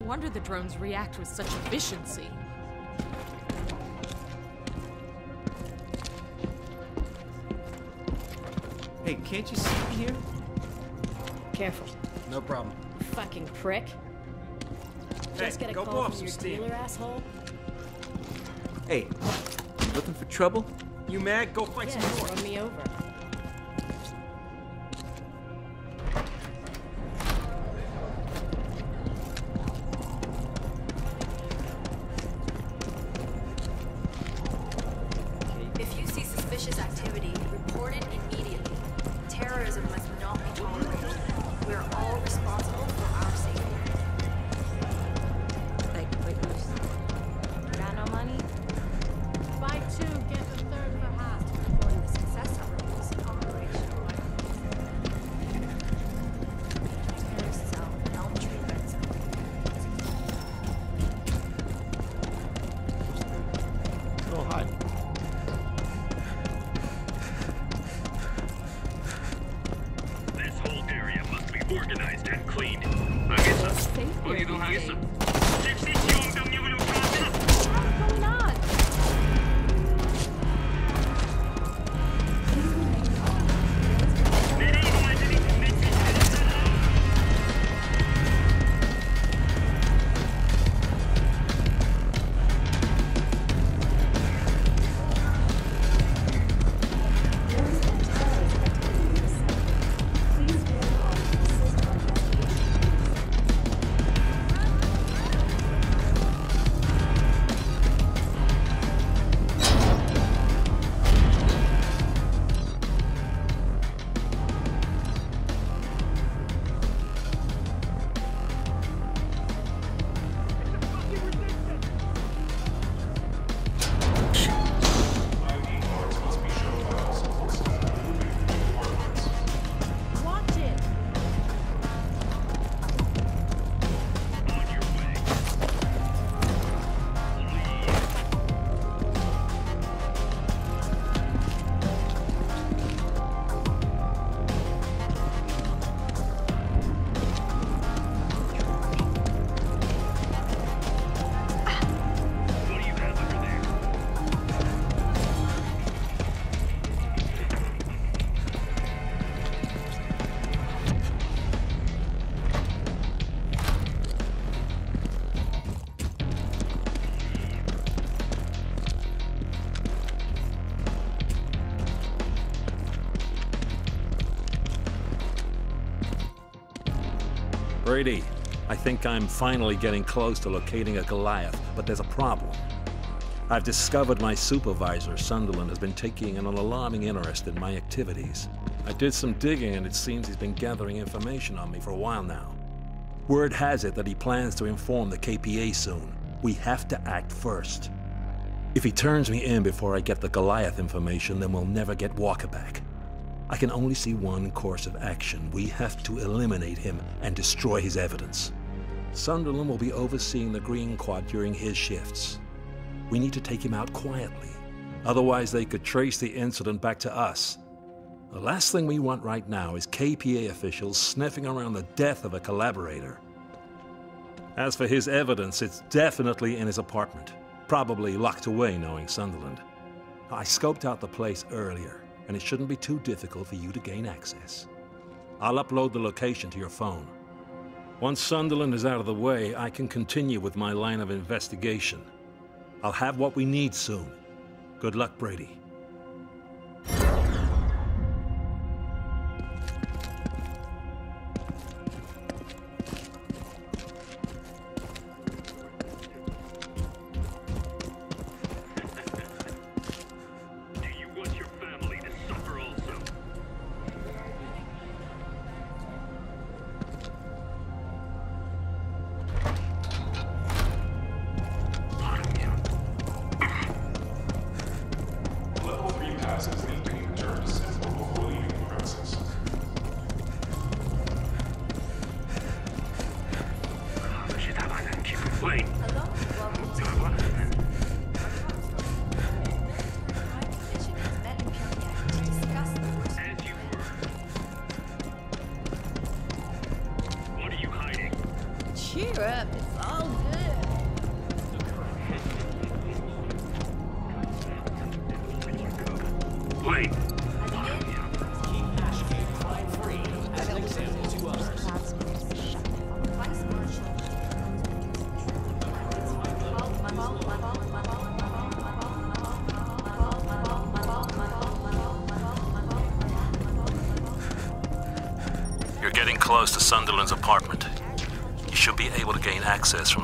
No wonder the drones react with such efficiency. Hey, can't you see me here? Careful. No problem. Fucking prick. Hey, Just get a go call blow off from your steam. dealer, asshole? Hey, looking for trouble? You mad? Go fight Yeah, some more. run me over. Think I'm finally getting close to locating a Goliath, but there's a problem. I've discovered my supervisor, Sunderland, has been taking an alarming interest in my activities. I did some digging, and it seems he's been gathering information on me for a while now. Word has it that he plans to inform the KPA soon. We have to act first. If he turns me in before I get the Goliath information, then we'll never get Walker back. I can only see one course of action. We have to eliminate him and destroy his evidence. Sunderland will be overseeing the Green Quad during his shifts. We need to take him out quietly. Otherwise, they could trace the incident back to us. The last thing we want right now is KPA officials sniffing around the death of a collaborator. As for his evidence, it's definitely in his apartment, probably locked away knowing Sunderland. I scoped out the place earlier, and it shouldn't be too difficult for you to gain access. I'll upload the location to your phone. Once Sunderland is out of the way, I can continue with my line of investigation. I'll have what we need soon. Good luck, Brady. Access from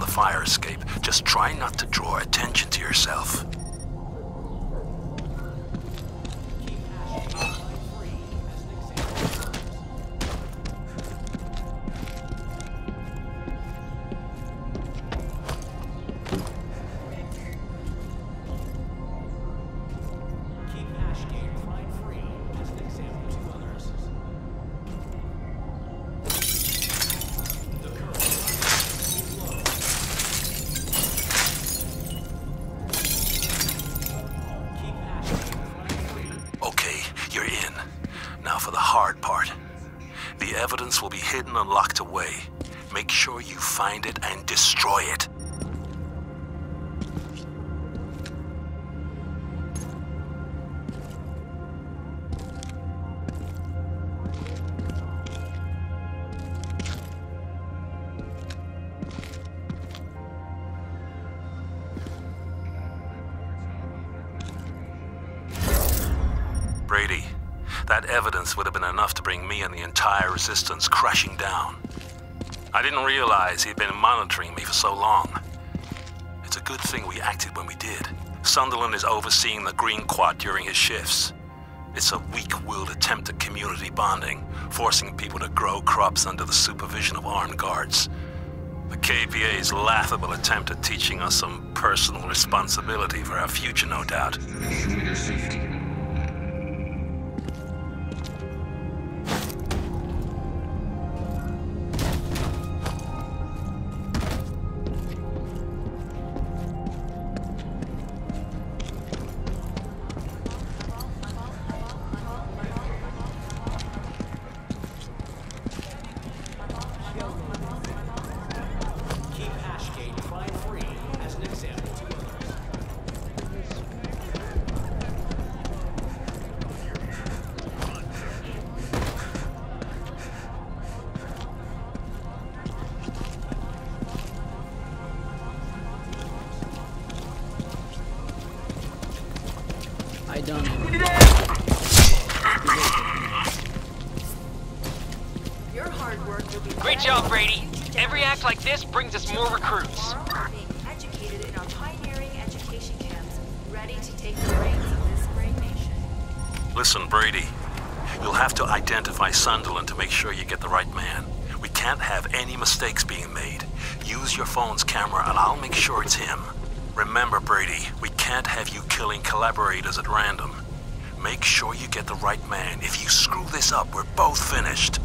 find it and destroy it. Realize he'd been monitoring me for so long. It's a good thing we acted when we did. Sunderland is overseeing the Green Quad during his shifts. It's a weak-willed attempt at community bonding, forcing people to grow crops under the supervision of armed guards. The KPA's laughable attempt at teaching us some personal responsibility for our future, no doubt. I don't know. Your hard work will be Great job, Brady. Every act like this brings us more recruits. Being educated in our pioneering education camps, ready to take the reins of this great nation. Listen, Brady. You'll have to identify Sunderland to make sure you get the right man. We can't have any mistakes being made. Use your phone's camera and I'll make sure it's him. Remember, Brady, we can't have you killing collaborators at random. Make sure you get the right man. If you screw this up, we're both finished.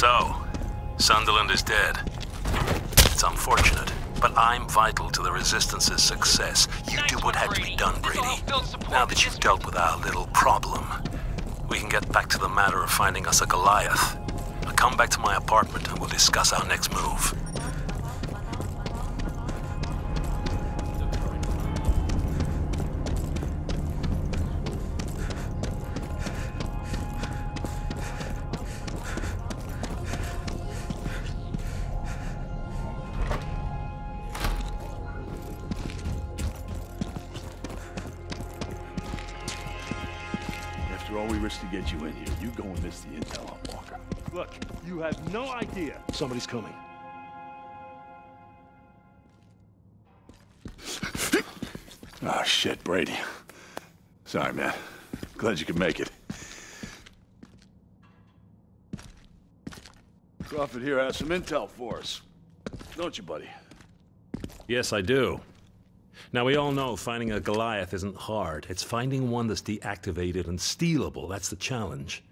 So, Sunderland is dead. It's unfortunate, but I'm vital to the Resistance's success. You do what had to be done, Brady. help build support Now that you've dealt with our little problem, we can get back to the matter of finding us a Goliath. I'll come back to my apartment and we'll discuss our next move. You in here, you go and miss the intel on Walker. Look, you have no idea. Somebody's coming. Ah, shit, Brady. Sorry, man. Glad you could make it. Crawford here has some intel for us. Don't you, buddy? Yes, I do. Now, we all know finding a Goliath isn't hard. It's finding one that's deactivated and stealable. That's the challenge.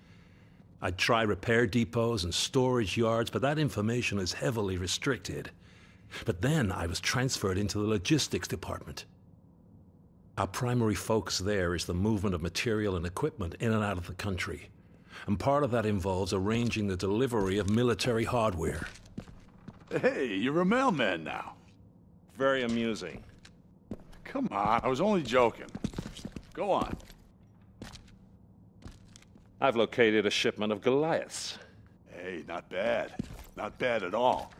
I'd try repair depots and storage yards, but that information is heavily restricted. But then I was transferred into the logistics department. Our primary focus there is the movement of material and equipment in and out of the country. And part of that involves arranging the delivery of military hardware. Hey, you're a mailman now. Very amusing. Come on, I was only joking. Go on. I've located a shipment of Goliaths. Hey, not bad. Not bad at all.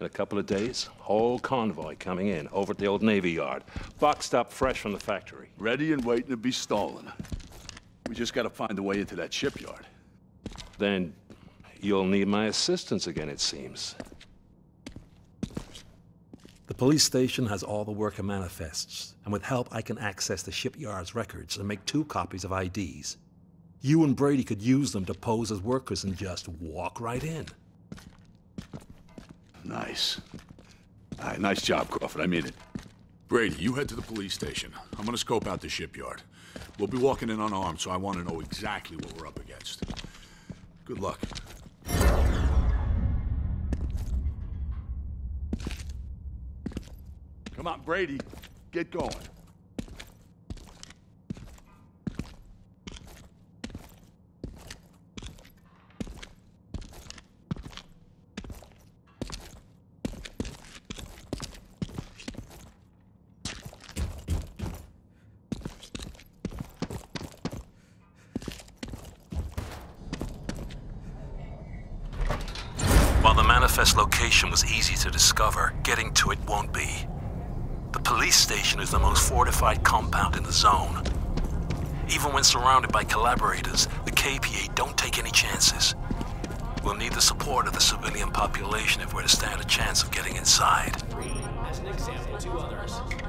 In a couple of days, whole convoy coming in over at the old Navy Yard, boxed up fresh from the factory. Ready and waiting to be stolen. We just gotta find a way into that shipyard. Then you'll need my assistance again, it seems. The police station has all the worker manifests, and with help, I can access the shipyard's records and make two copies of IDs. You and Brady could use them to pose as workers and just walk right in. Nice. All right, nice job, Crawford. I mean it. Brady, you head to the police station. I'm gonna scope out the shipyard. We'll be walking in unarmed, so I want to know exactly what we're up against. Good luck. Come on, Brady. Get going. While the manifest location was easy to discover, getting to it won't be. Police station is the most fortified compound in the zone. Even when surrounded by collaborators, the KPA don't take any chances. We'll need the support of the civilian population if we're to stand a chance of getting inside. As an example to others.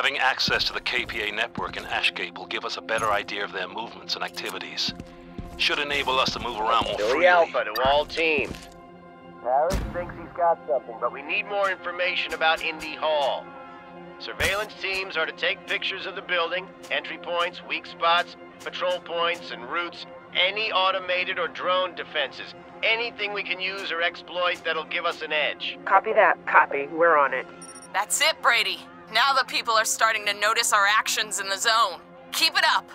Having access to the KPA network in Ashgate will give us a better idea of their movements and activities. Should enable us to move around more Billy freely. Alpha to all teams. Harris thinks he's got something, but we need more information about Indy Hall. Surveillance teams are to take pictures of the building, entry points, weak spots, patrol points, and routes, any automated or drone defenses, anything we can use or exploit that'll give us an edge. Copy that. Copy. We're on it. That's it, Brady. Now the people are starting to notice our actions in the zone. Keep it up.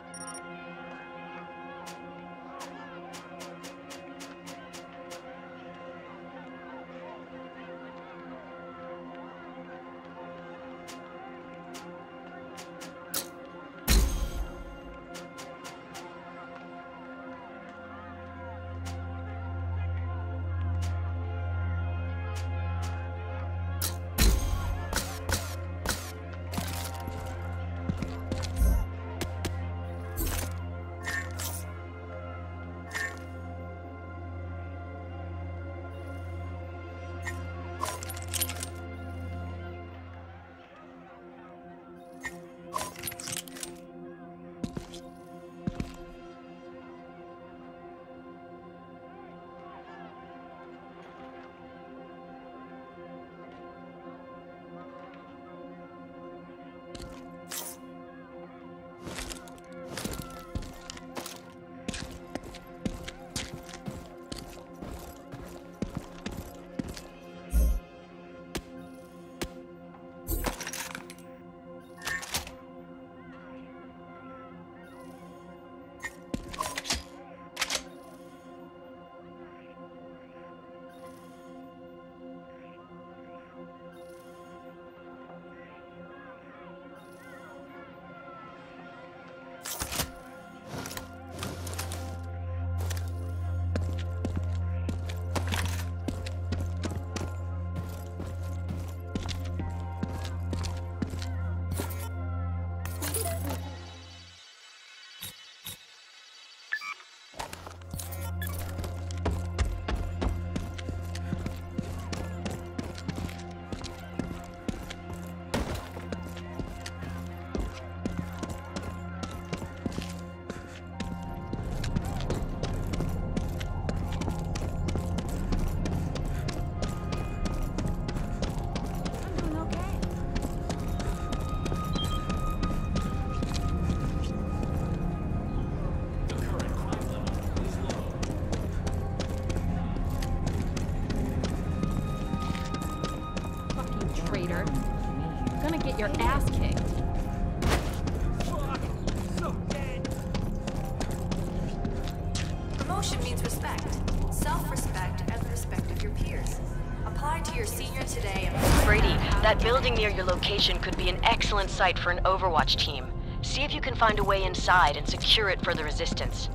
Apply to your senior today. Brady, that building near your location could be an excellent site for an Overwatch team. See if you can find a way inside and secure it for the Resistance.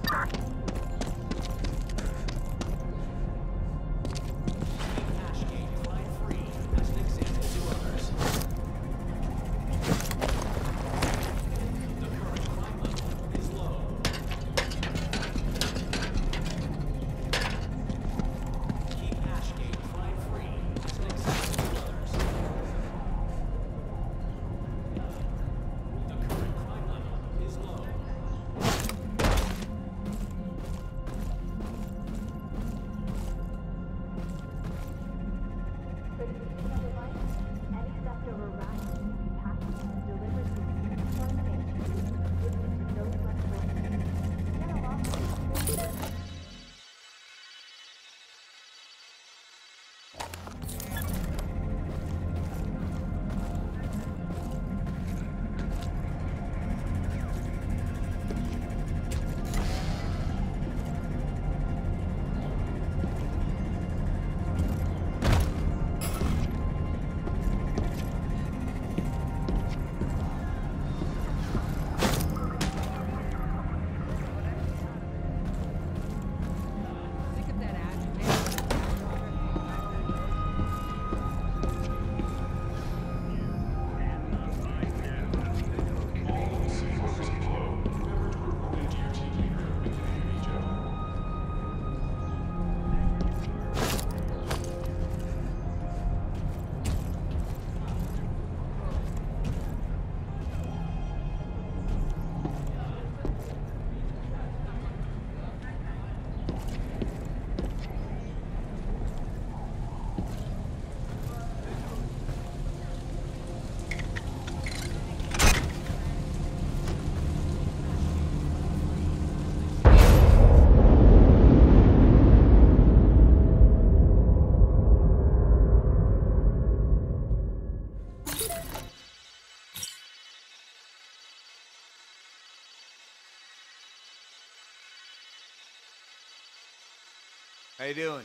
How you doing?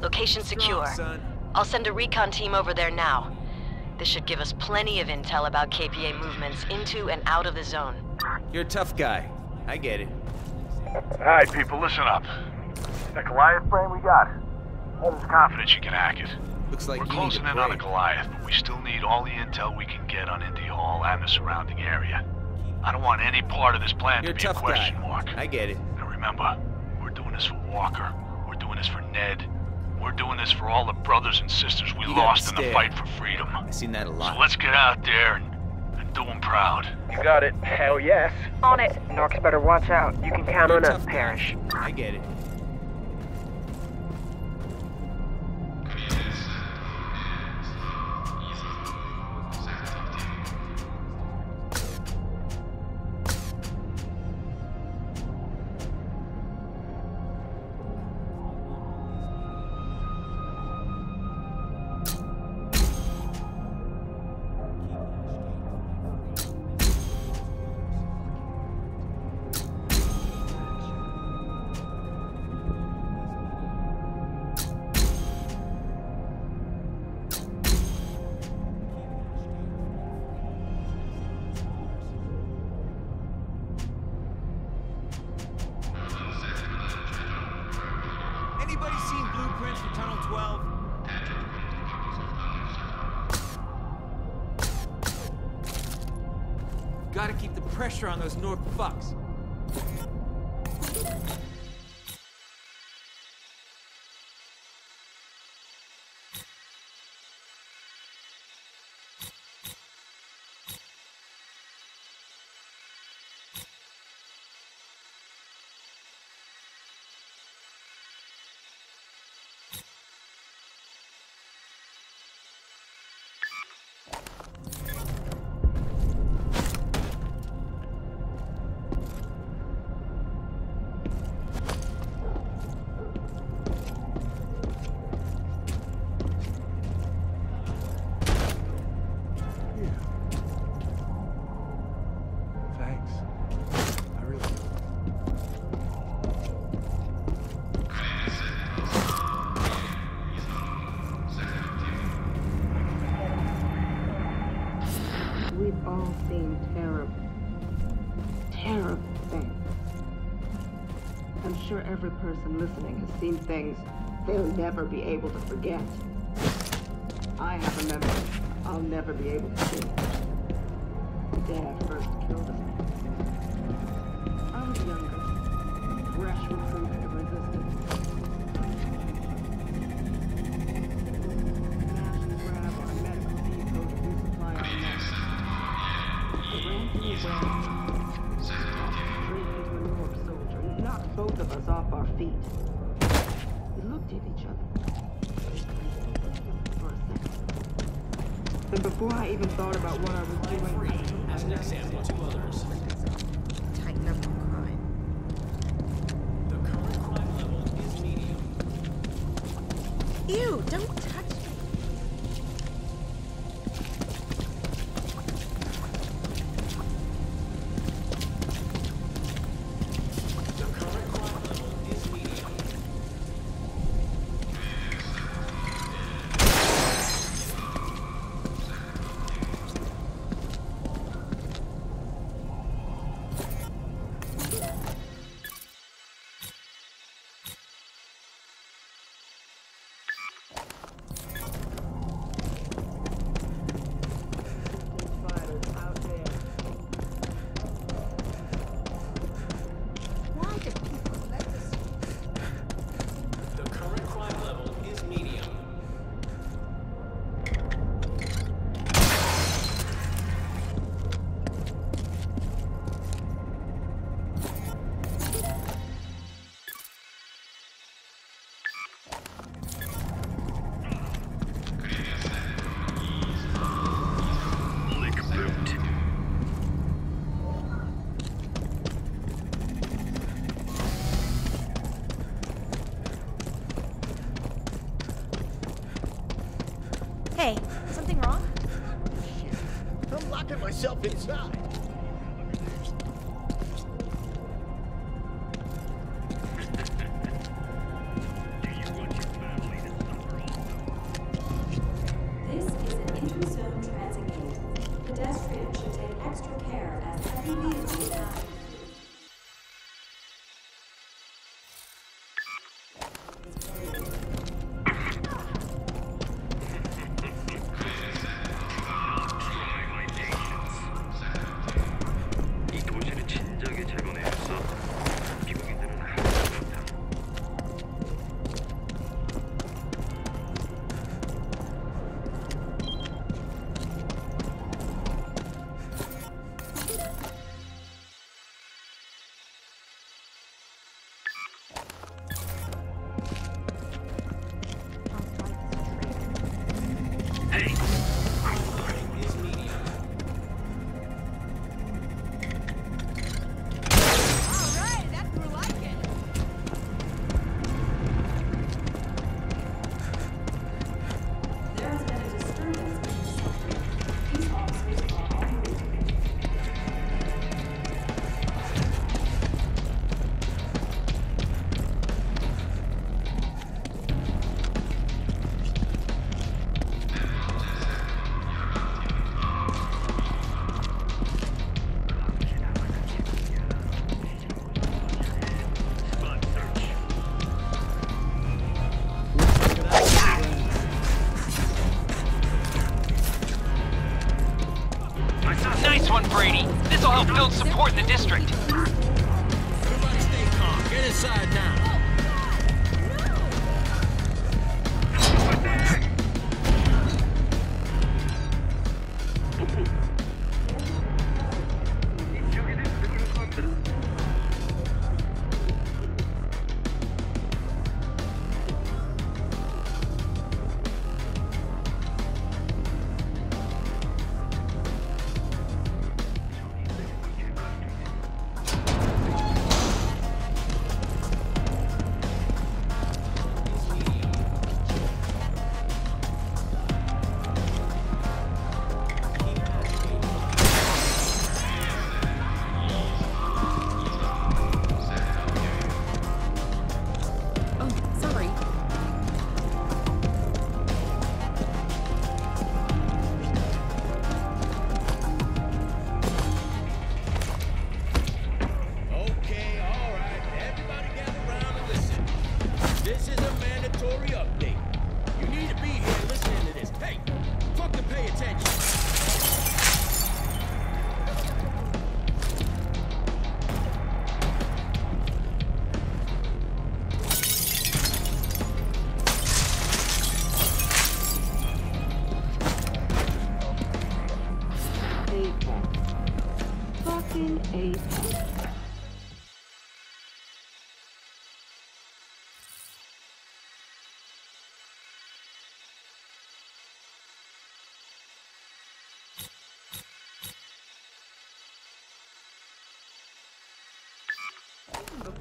Location secure. son. I'll send a recon team over there now. This should give us plenty of intel about KPA movements into and out of the zone. You're a tough guy. I get it. Alright, people, listen up. That Goliath brain we got. Holmes confident you can hack it. Looks like We're you need closing a in on the. Goliath, but we still need all the intel we can get on Indy Hall and the surrounding area. I don't want any part of this plan You're to be a tough question guy. mark. I get it. And remember, we're doing this for Walker. We're doing this for Ned. We're doing this for all the brothers and sisters we You lost in the fight for freedom. I've seen that a lot. So lot. let's get out there and, and do them proud. You got it. Hell yes. On it. Norks better watch out. You can count You're on us, tough. Parrish. I get it. Pressure on those North fucks. listening has seen things they'll never be able to forget. I have a memory I'll never be able to see. our feet. We looked at each other for a second. Before I even thought about what I was doing, as an example to others. Tighten up on crime. The current crime level is medium. Ew! Don't district.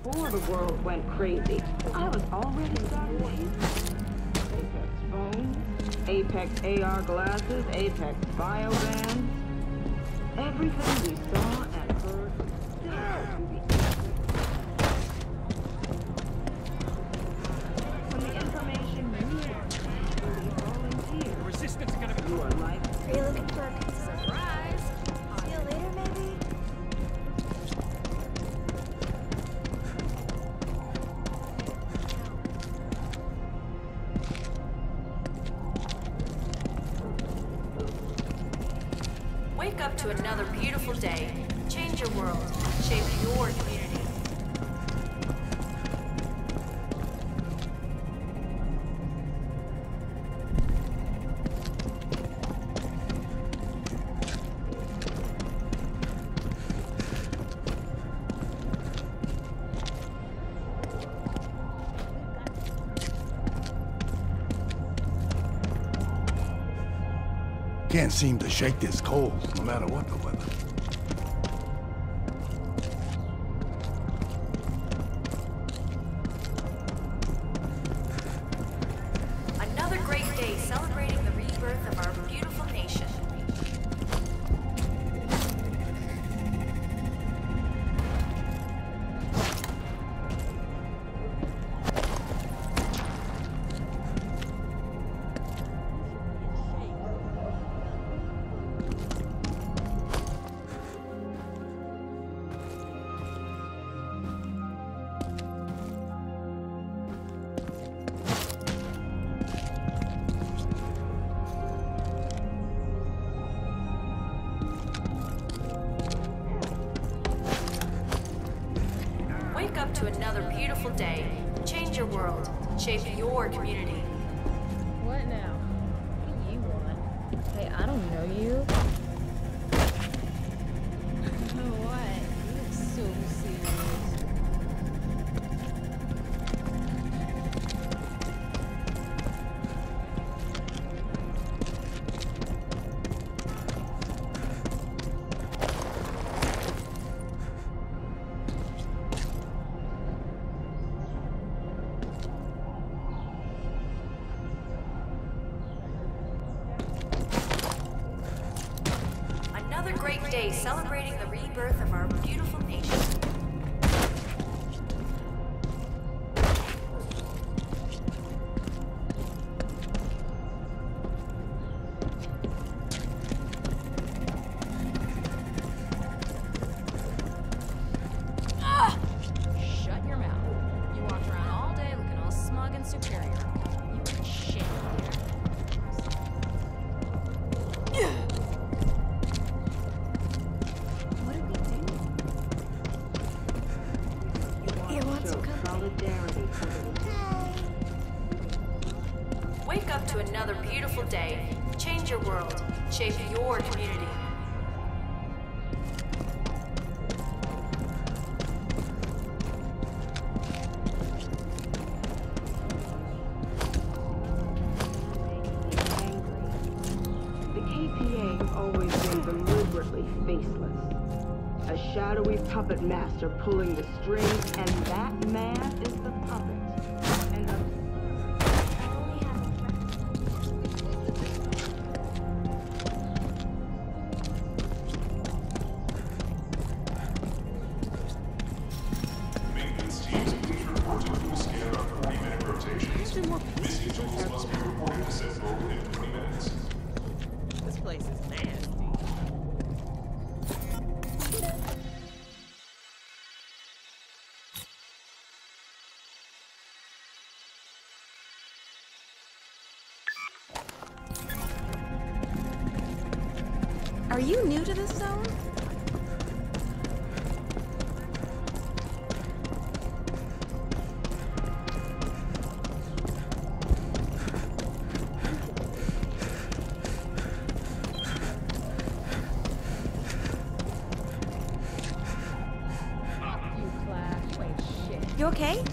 before the world went crazy. I was already boy. Apex phones, Apex AR glasses, Apex biobands. Everything we saw Wake up to another beautiful day. Change your world. Shape your community. seem to shake this cold, no matter what the weather. another great day celebrating the rebirth of our beautiful nation. Are you new to this zone? You okay?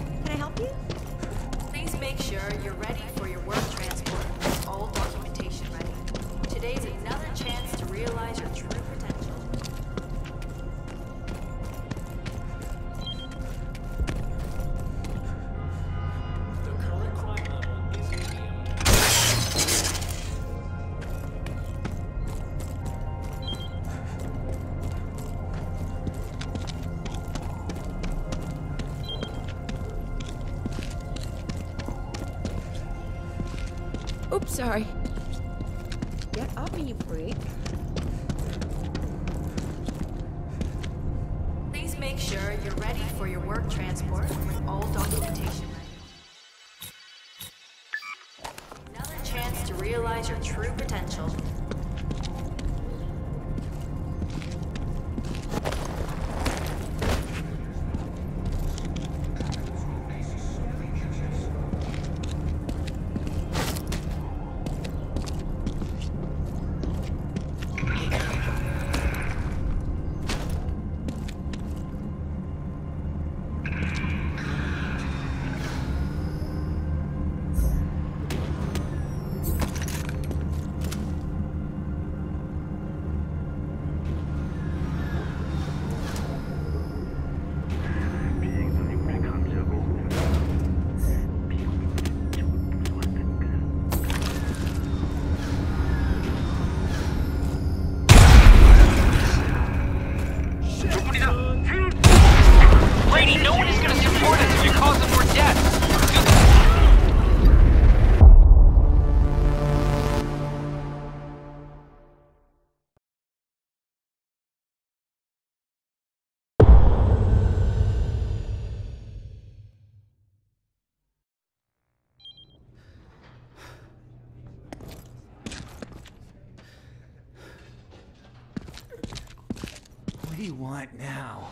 Want now?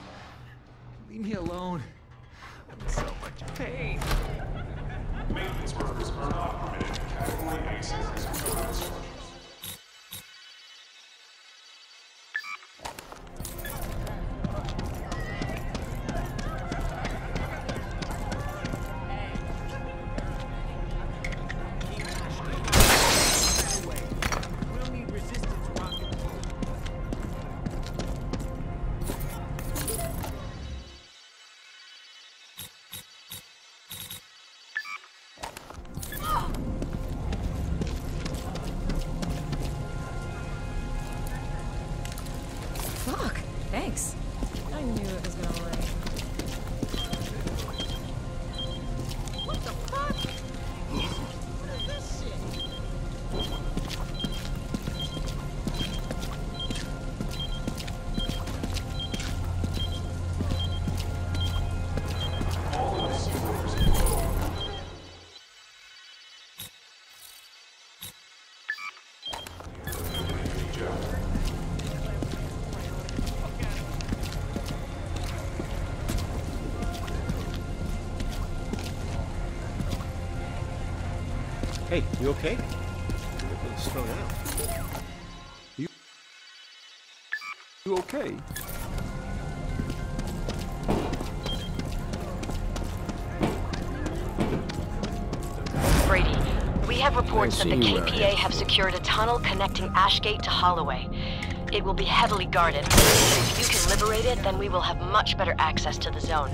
Leave me alone. I'm in so much pain. Maintenance workers are not permitted to access to Hey, you okay? Slow down. You. You okay? Brady, we have reports that the see you around KPA here. have secured a tunnel connecting Ashgate to Holloway. It will be heavily guarded. If you can liberate it, then we will have much better access to the zone.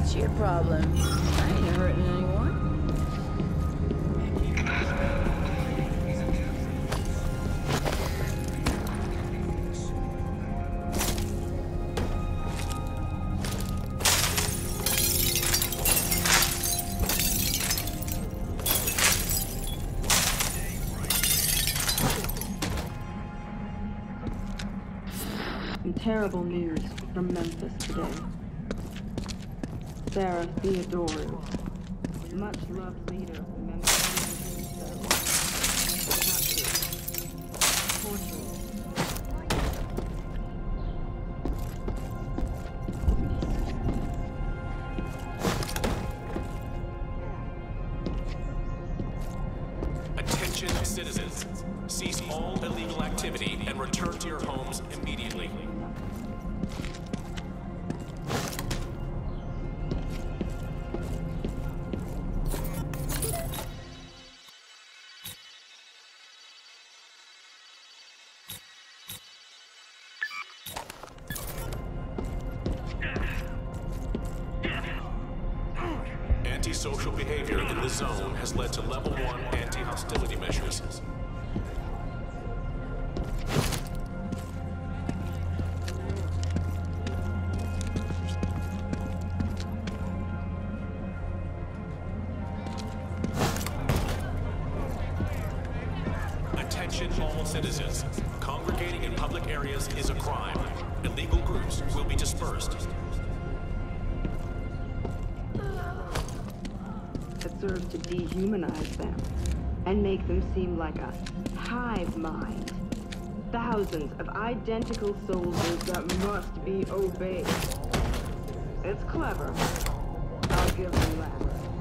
What's your problem? I ain't hurting Sarah Theodore. Antisocial behavior in the zone has led to level one anti-hostility measures. seem like a hive mind. Thousands of identical soldiers that must be obeyed. It's clever. I'll give them that.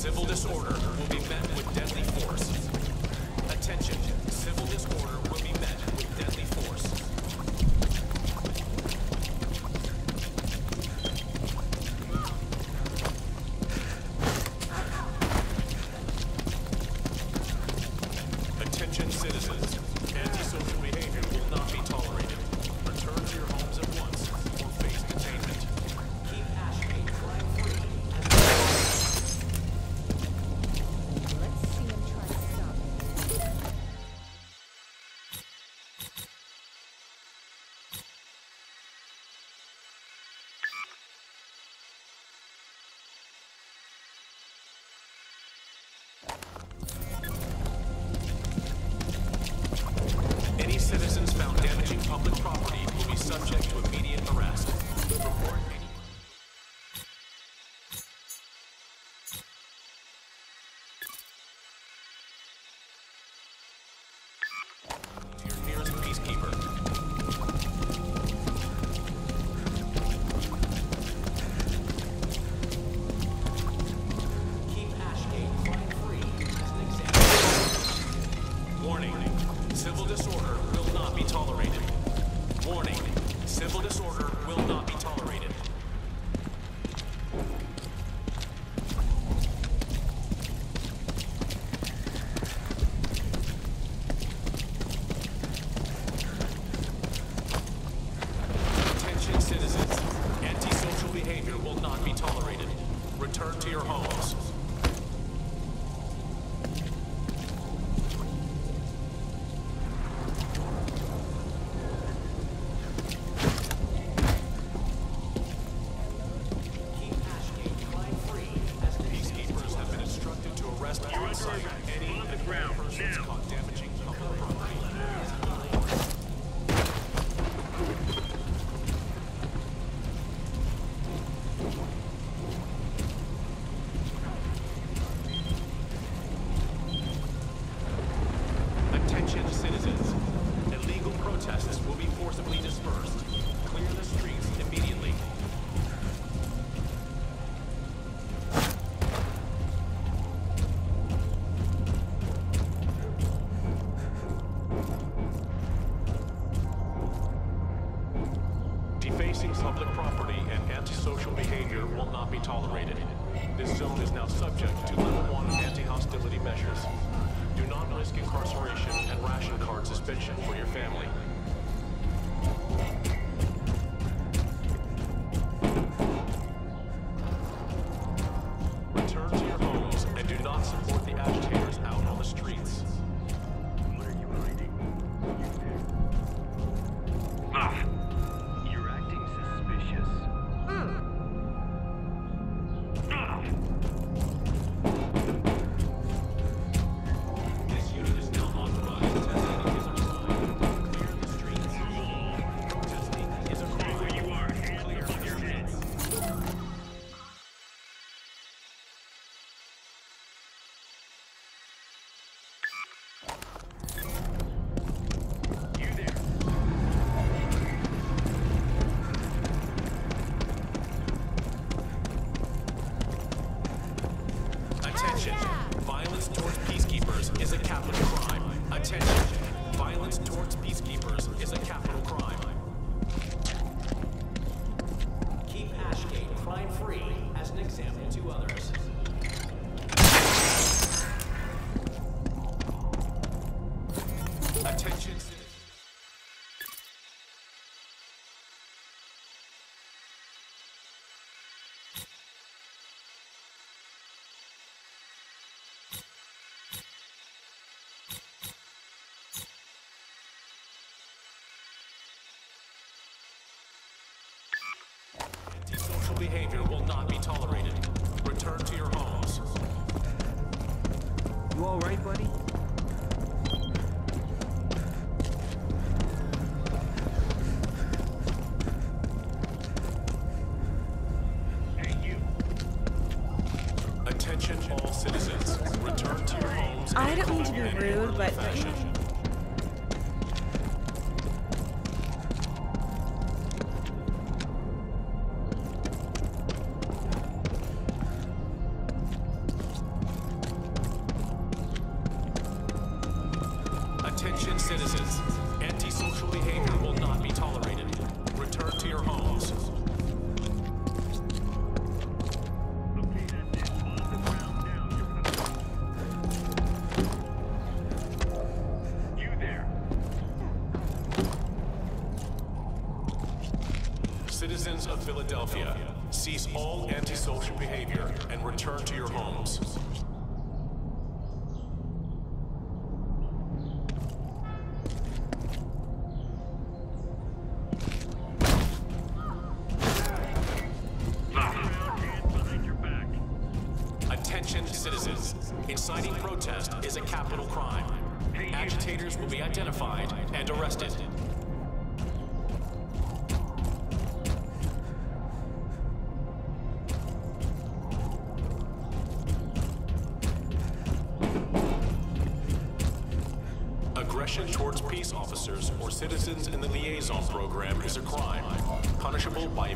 Civil disorder will be met with deadly force. Attention, civil disorder will be peacekeepers is a capital crime. Attention, violence towards peacekeepers is a capital behavior will not be tolerated. Return to your homes. You all right, buddy? Philadelphia, cease all antisocial behavior and return to your homes. Attention citizens. Inciting protest is a capital crime. Agitators will be identified and arrested.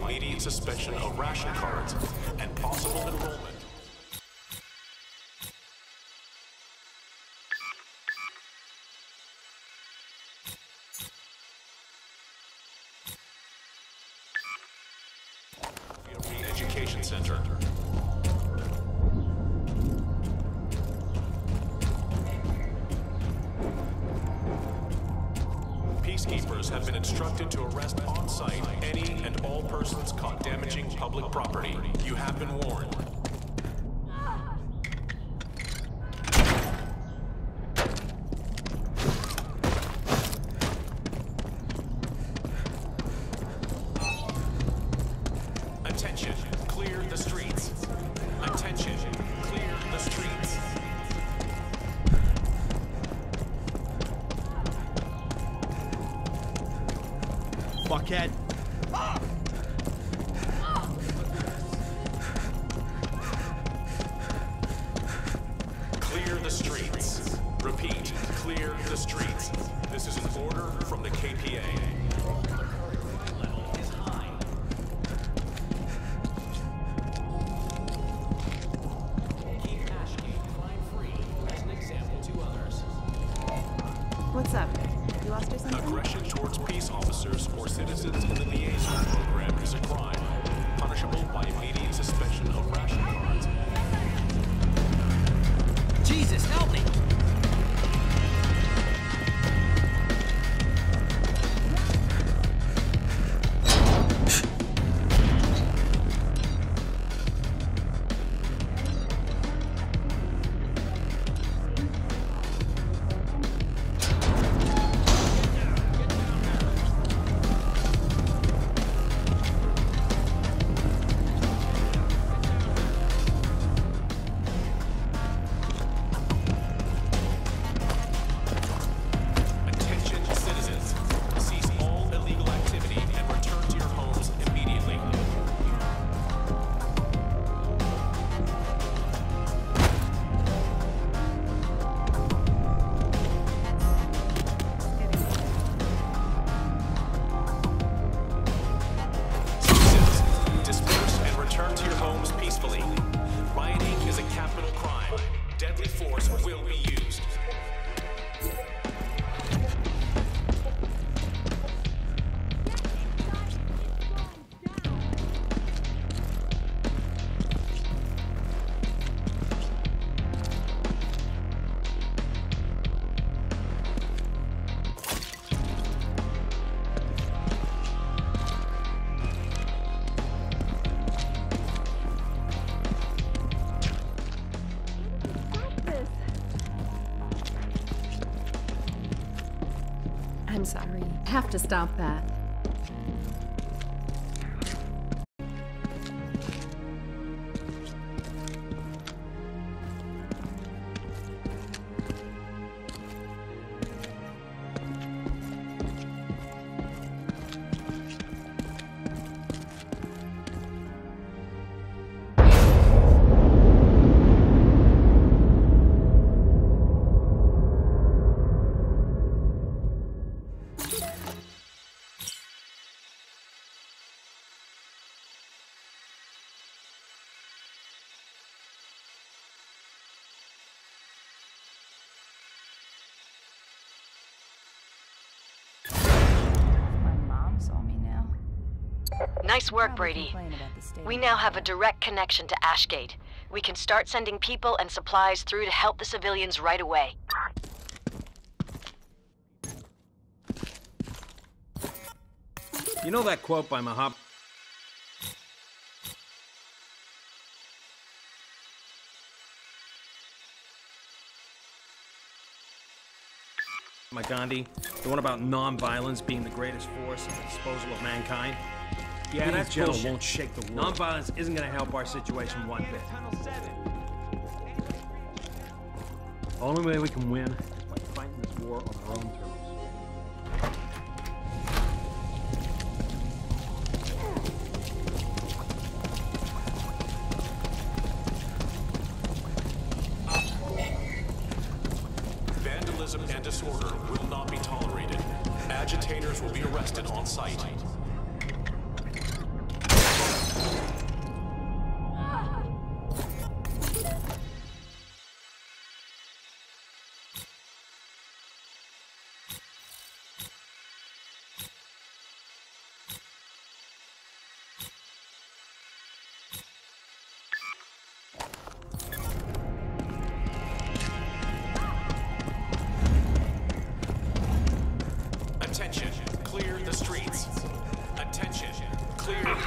Immediate suspension of ration cards and possible enrollment. Education Center. Peacekeepers have been instructed to arrest on Peace officers or citizens in the liaison program is a crime, punishable by immediate suspension of ration cards. Jesus, help me! To stop Nice work, Brady. We now have a direct connection to Ashgate. We can start sending people and supplies through to help the civilians right away. You know that quote by Mahatma Gandhi, the one about non-violence being the greatest force at the disposal of mankind. Yeah, Being that's gentle bullshit. won't shake the world. Non-violence isn't going to help our situation one bit. Only way we can win is by fighting this war on our own terms. Vandalism and disorder will not be tolerated. Agitators will be arrested on site.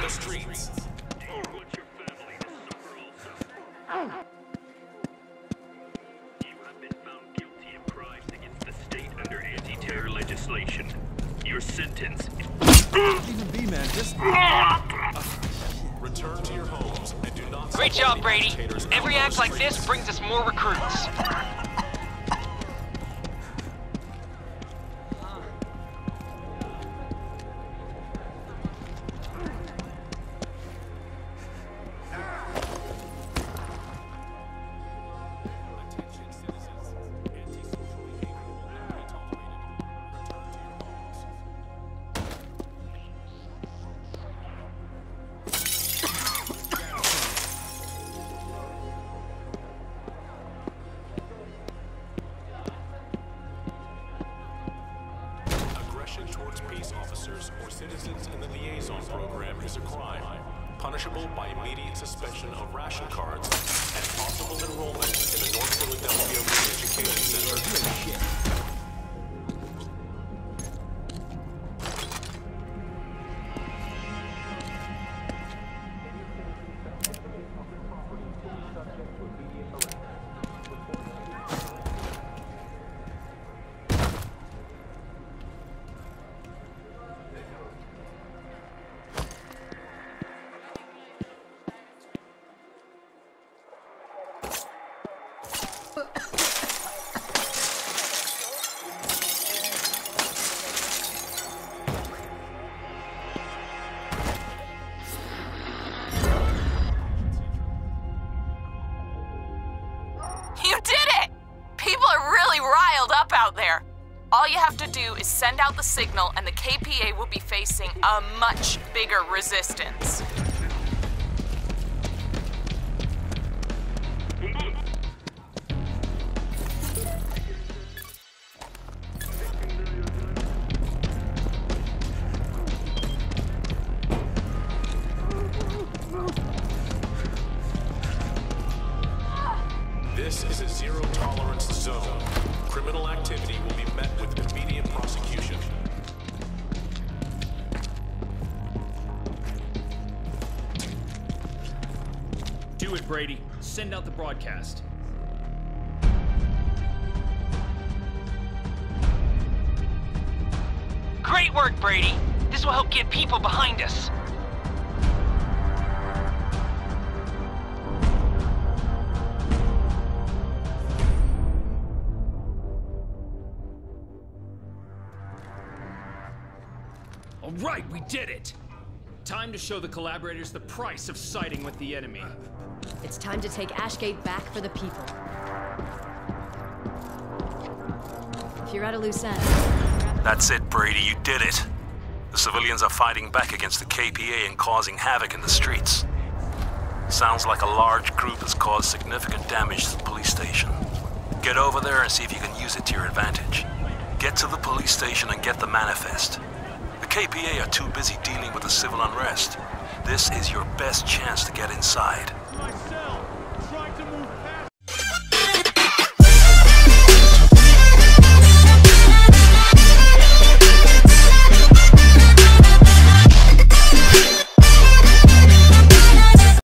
The streets. the state under anti-terror legislation. Your sentence. Even B man, just. Return to your homes and do not Great job, Brady. Every act like this brings us more recruits. You did it! People are really riled up out there. All you have to do is send out the signal, and the KPA will be facing a much bigger resistance. Broadcast. Great work, Brady. This will help get people behind us. All right, we did it. Time to show the collaborators the price of siding with the enemy. It's time to take Ashgate back for the people. If you're at a loose end, That's it, Brady. You did it. The civilians are fighting back against the KPA and causing havoc in the streets. Sounds like a large group has caused significant damage to the police station. Get over there and see if you can use it to your advantage. Get to the police station and get the manifest. The KPA are too busy dealing with the civil unrest. This is your best chance to get inside.